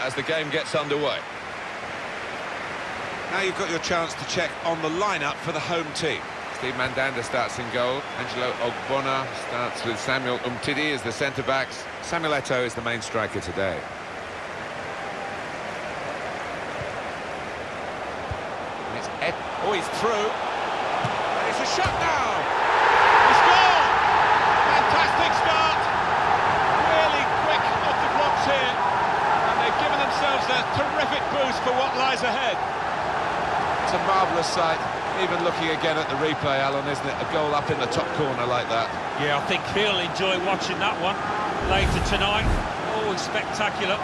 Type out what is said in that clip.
as the game gets underway. Now you've got your chance to check on the lineup for the home team. Steve Mandanda starts in goal. Angelo Ogbonna starts with Samuel Umtiti as the centre-backs. Samuel Eto'o is the main striker today. And it's Et Oh, he's through. And it's a shot now. For what lies ahead. It's a marvellous sight. Even looking again at the replay, Alan, isn't it? A goal up in the top corner like that. Yeah, I think he'll enjoy watching that one later tonight. Always spectacular.